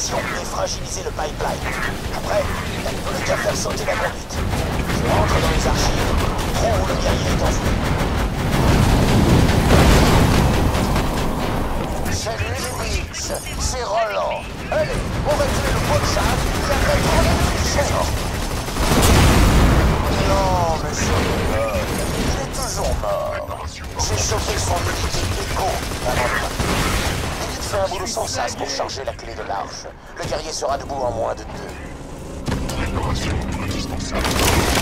pression et fragiliser le pipeline. Après, n'y a plus qu'à faire sauter la conduite. Je rentre dans les archives. Prends où le guerrier est enfui. Salut Bix, c'est Roland. Allez, on va tuer le chasse et après prendre le. Non, monsieur il est toujours mort. J'ai chauffé son unité d'écho avant de fait un boulot sans sas pour charger la clé de l'arche. Le guerrier sera debout en moins de deux. Indispensable.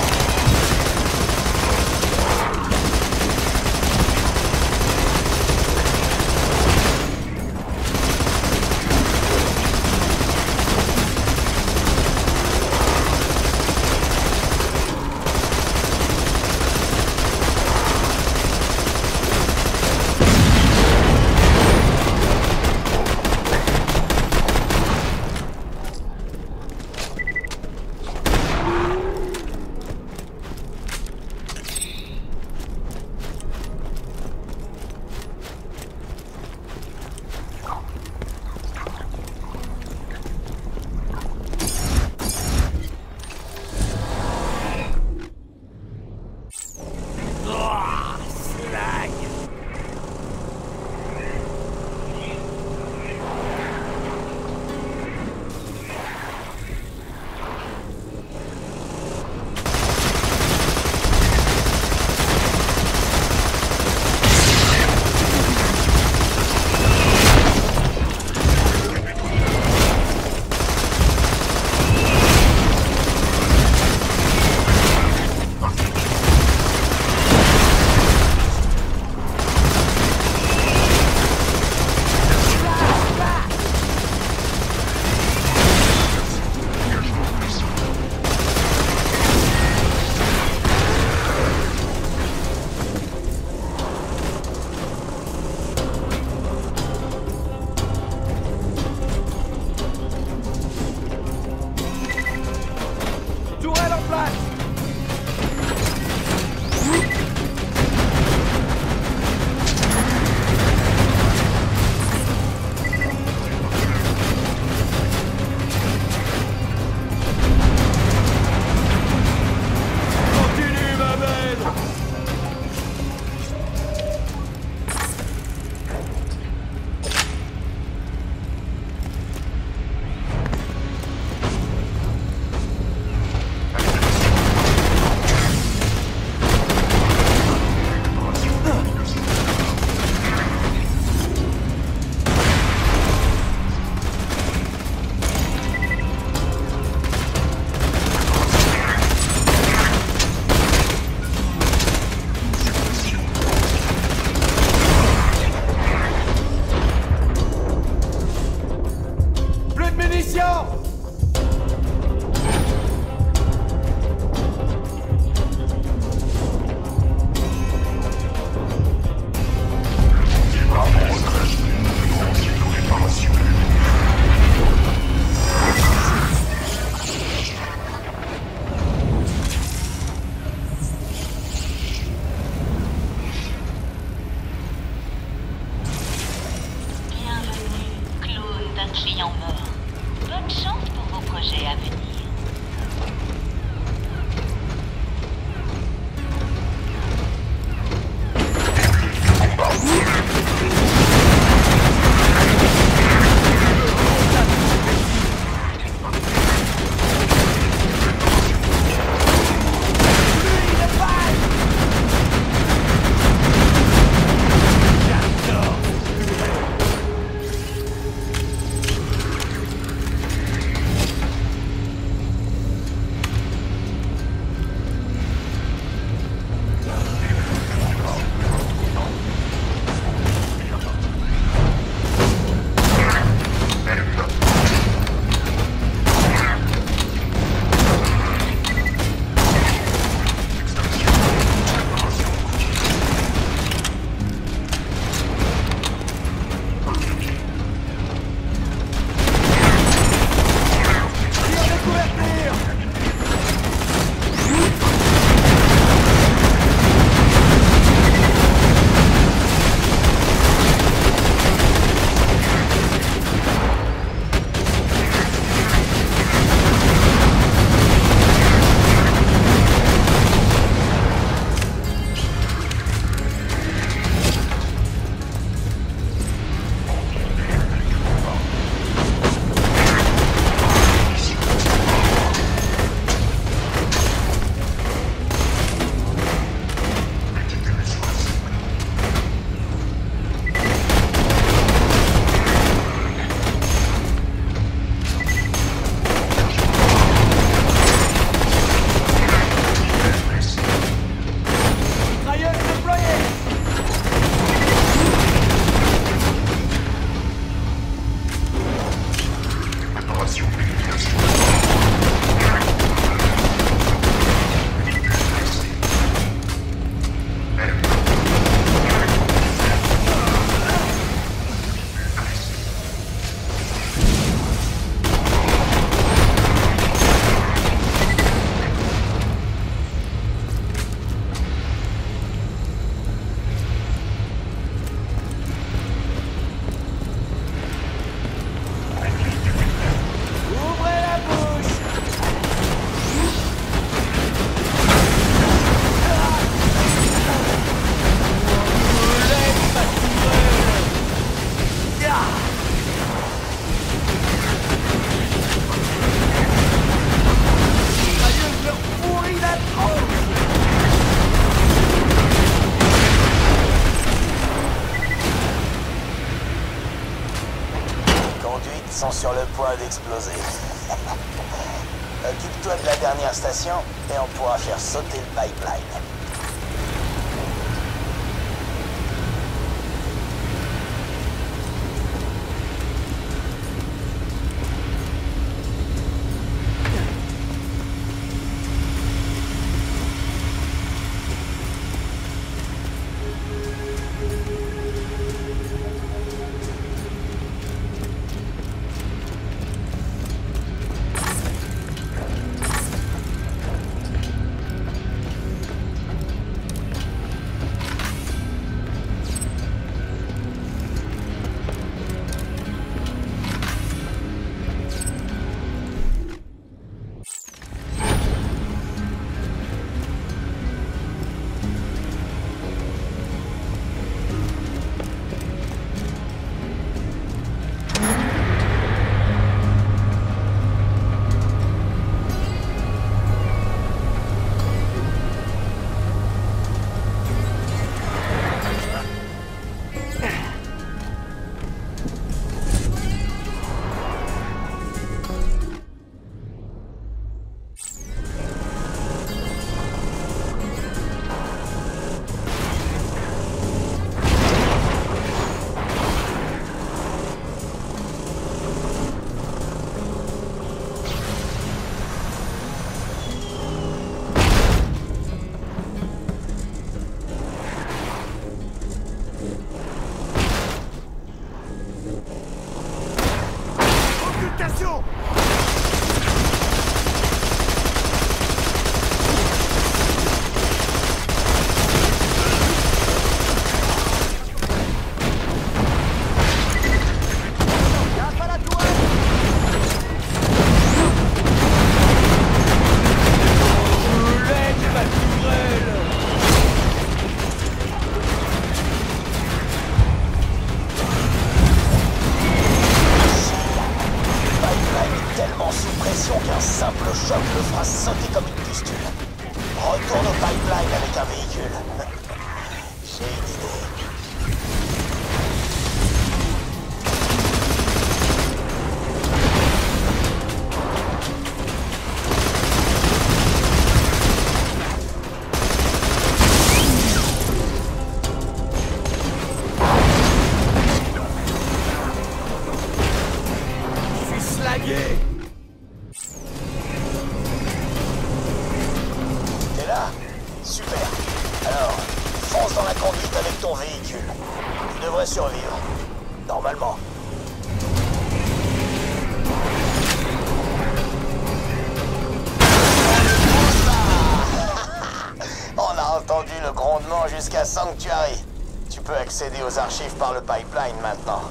Dernière station et on pourra faire sauter le pipeline. Dans la conduite avec ton véhicule. Tu devrais survivre. Normalement. On a entendu le grondement jusqu'à Sanctuary. Tu peux accéder aux archives par le pipeline maintenant.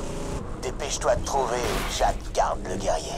Dépêche-toi de trouver Jacques Garde le guerrier.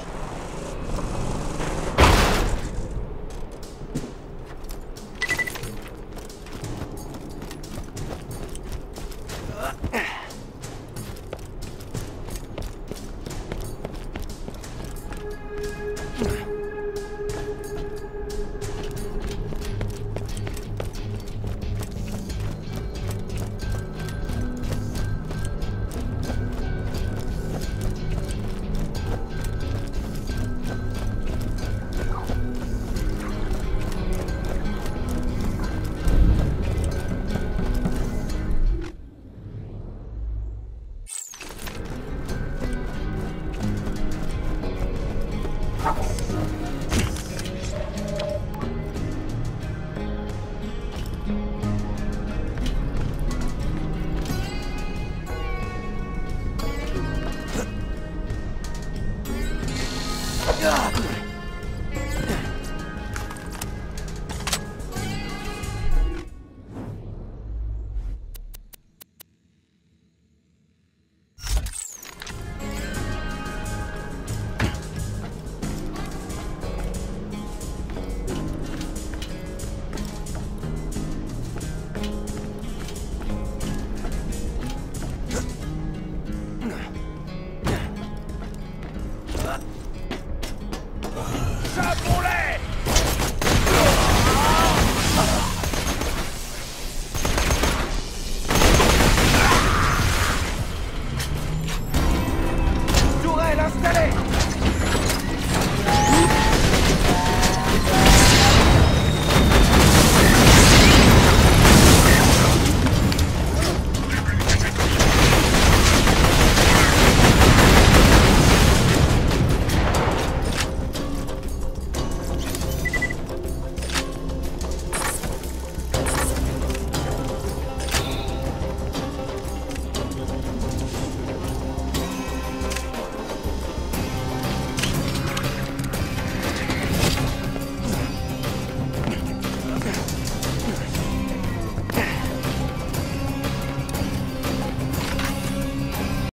Stop!